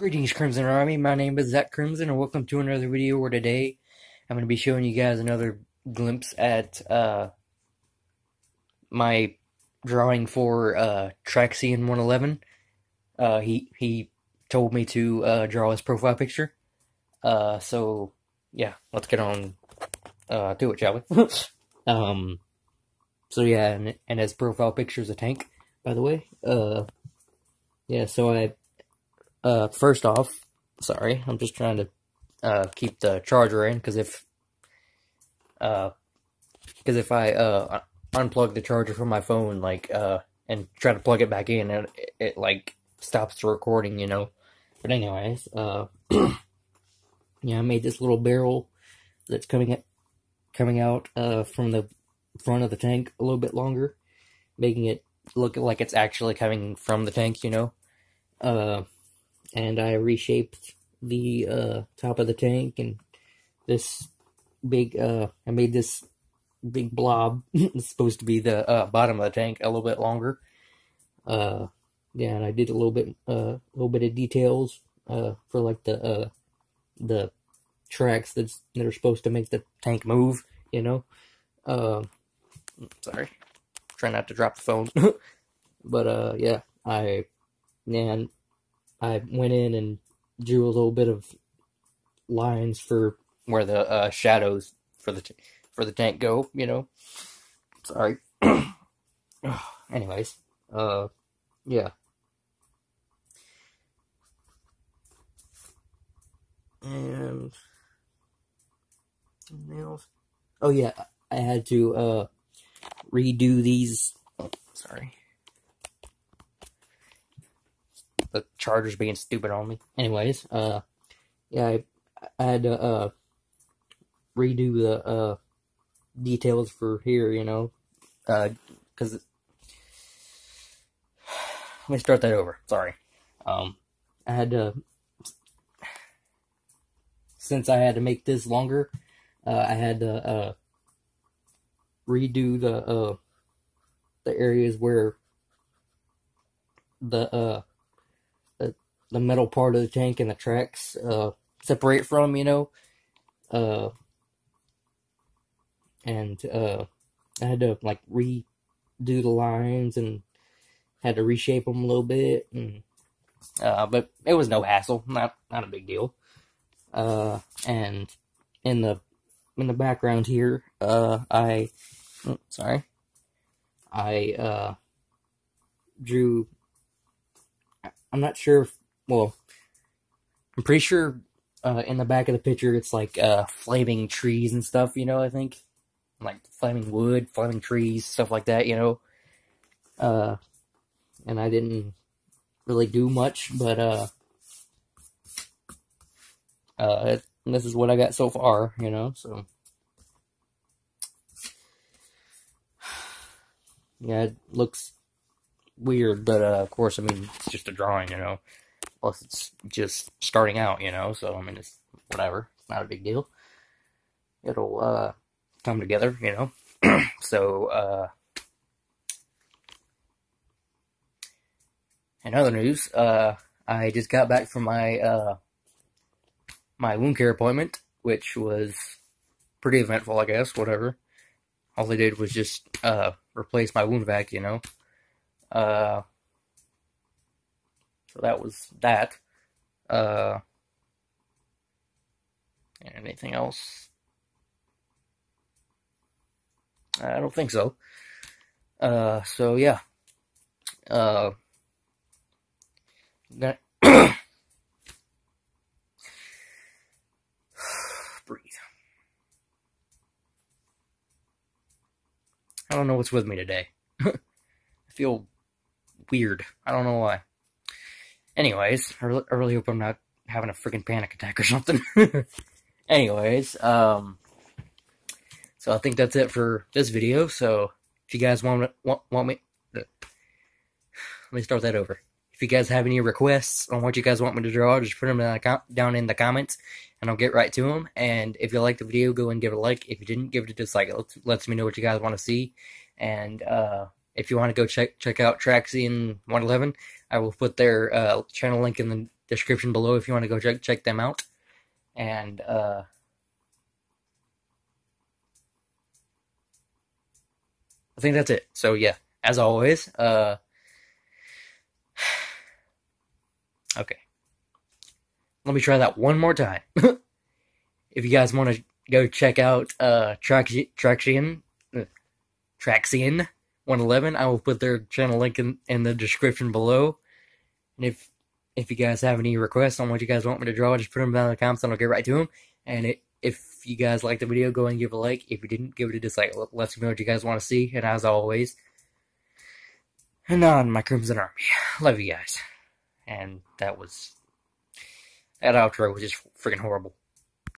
Greetings, Crimson Army. My name is Zach Crimson, and welcome to another video where today I'm going to be showing you guys another glimpse at uh, my drawing for uh, Traxion 111. Uh, he he told me to uh, draw his profile picture. Uh, so yeah, let's get on uh, to it, shall we? um, so yeah, and, and his profile picture is a tank, by the way. Uh, yeah, so I uh, first off, sorry, I'm just trying to uh, keep the charger in because if uh, because if I uh unplug the charger from my phone, like uh, and try to plug it back in, it, it like stops the recording, you know. But anyways, uh, yeah, I made this little barrel that's coming at, coming out uh from the front of the tank a little bit longer, making it look like it's actually coming from the tank, you know. Uh, and I reshaped the uh, top of the tank and this big uh, I made this big blob. It's supposed to be the uh, bottom of the tank a little bit longer. Uh yeah and I did a little bit uh, a little bit of details uh, for like the uh, the tracks that's that are supposed to make the tank move you know? Uh, sorry. Try not to drop the phone. But uh yeah I and I went in and drew a little bit of lines for where the uh, shadows for the for the tank go. You know, sorry. Anyways, uh, yeah. And nails. Oh yeah, I had to uh redo these. Oh, sorry the Chargers being stupid on me. Anyways, uh, yeah, I, I had to uh redo the uh details for here, you know, uh, because let me start that over. Sorry, um, I had to since I had to make this longer, uh, I had to uh redo the uh the areas where the uh the metal part of the tank and the tracks uh, separate from, you know. Uh, and uh, I had to like redo the lines and had to reshape them a little bit, and uh, but it was no hassle, not not a big deal. Uh, and in the in the background here, uh, I oh, sorry, I uh, drew. I'm not sure if well, I'm pretty sure uh, in the back of the picture it's like uh, flaming trees and stuff, you know, I think. Like flaming wood, flaming trees, stuff like that, you know. Uh, and I didn't really do much, but uh, uh, this is what I got so far, you know, so. Yeah, it looks weird, but uh, of course, I mean, it's just a drawing, you know. Plus, it's just starting out, you know, so, I mean, it's whatever. It's not a big deal. It'll, uh, come together, you know. so, uh, in other news, uh, I just got back from my, uh, my wound care appointment, which was pretty eventful, I guess, whatever. All they did was just, uh, replace my wound vac, you know. Uh, so that was that. Uh, anything else? I don't think so. Uh, so yeah. Uh, gonna breathe. I don't know what's with me today. I feel weird. I don't know why. Anyways, I really, hope I'm not having a freaking panic attack or something. Anyways, um, so I think that's it for this video. So if you guys want want, want me, let me start that over. If you guys have any requests on what you guys want me to draw, just put them in the, down in the comments, and I'll get right to them. And if you like the video, go and give it a like. If you didn't, give it a dislike. It lets, lets me know what you guys want to see. And uh, if you want to go check check out Traxion 111, I will put their uh, channel link in the description below if you want to go check check them out. And uh, I think that's it. So yeah, as always, uh, okay. Let me try that one more time. if you guys want to go check out uh, Traxion, uh, Traxion 111, I will put their channel link in, in the description below. And if if you guys have any requests on what you guys want me to draw, just put them down in the comments and I'll get right to them. And it, if you guys like the video, go and give a like. If you didn't, give it a dislike. Let me know what you guys want to see. And as always, and on my Crimson Army. Love you guys. And that was that outro was just freaking horrible.